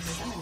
Summoner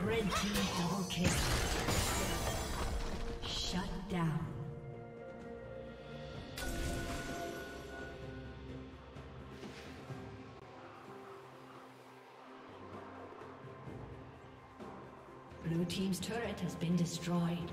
Red team. Shut down. Blue team's turret has been destroyed.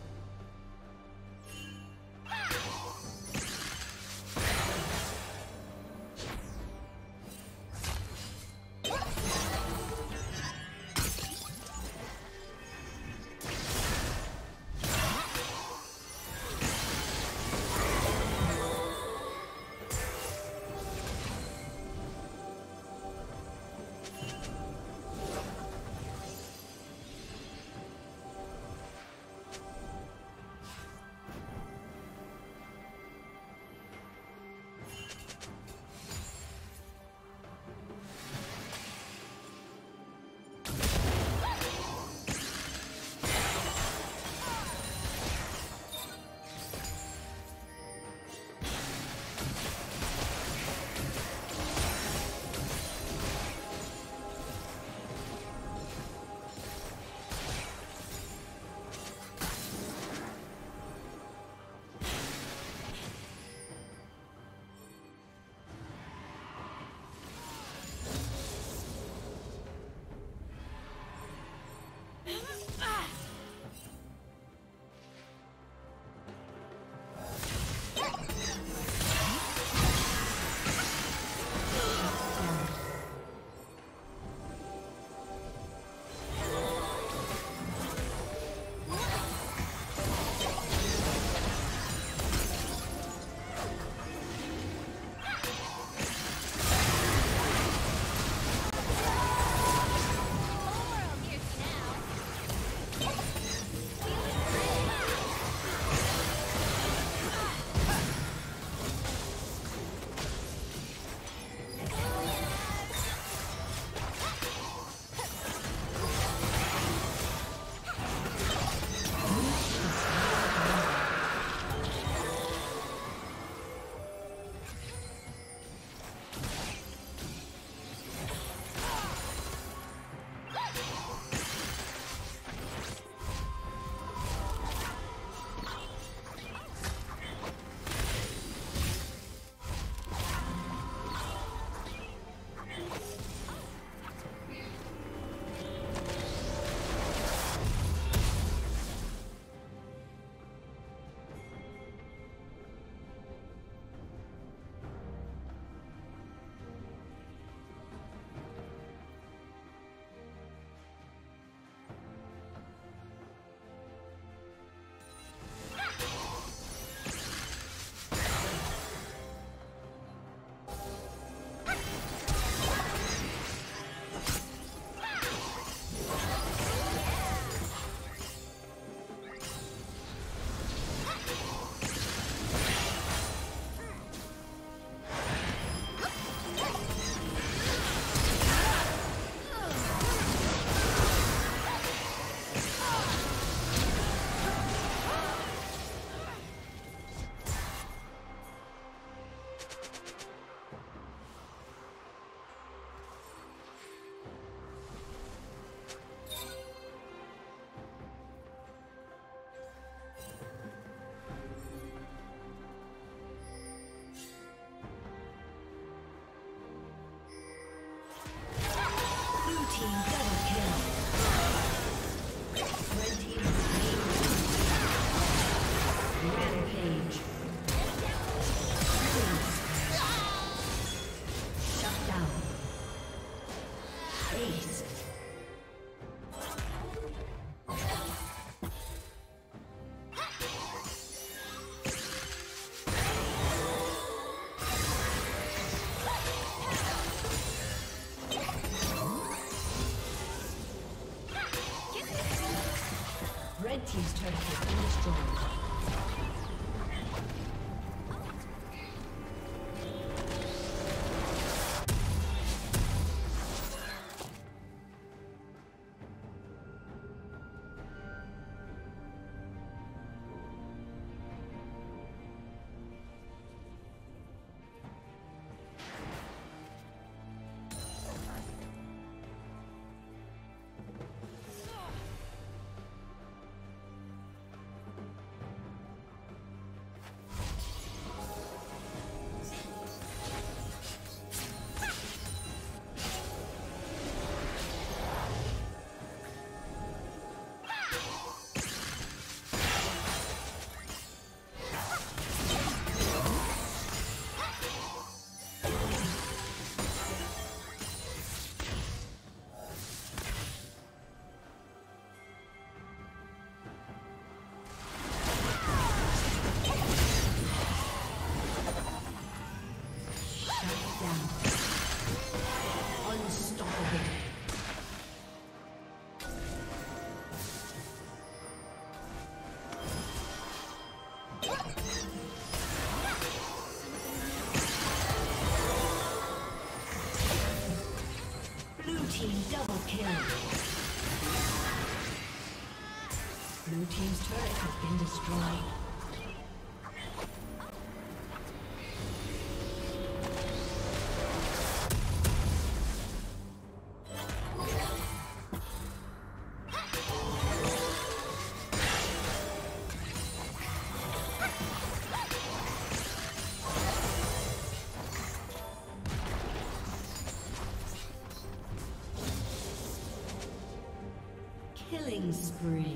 Killing spree.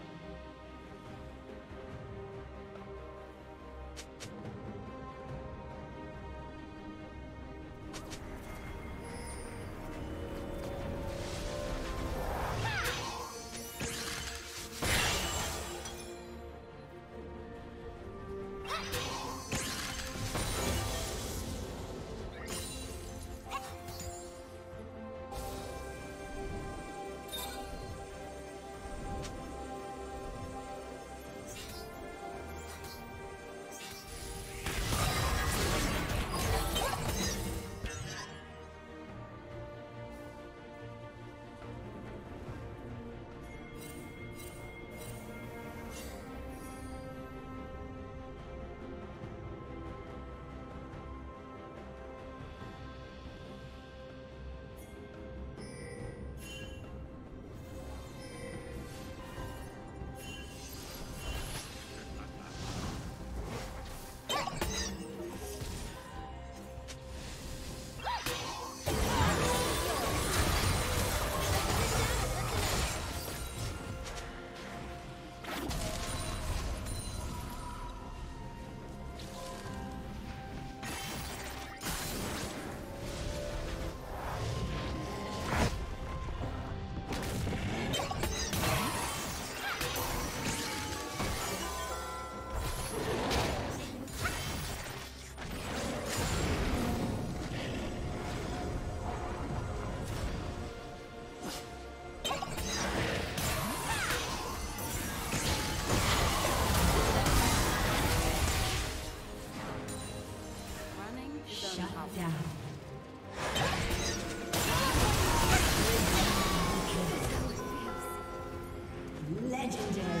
Legendary.